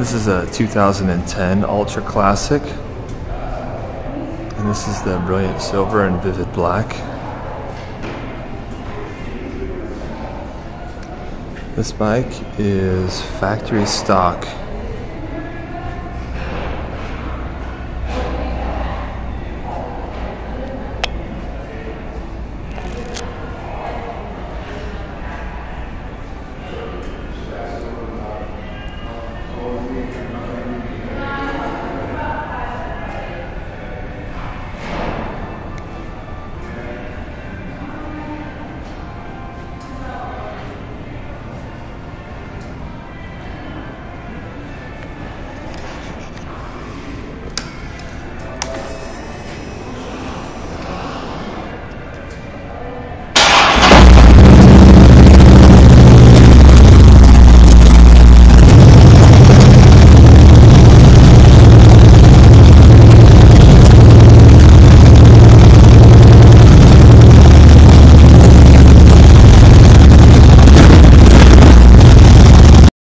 This is a 2010 Ultra Classic. And this is the Brilliant Silver and Vivid Black. This bike is factory stock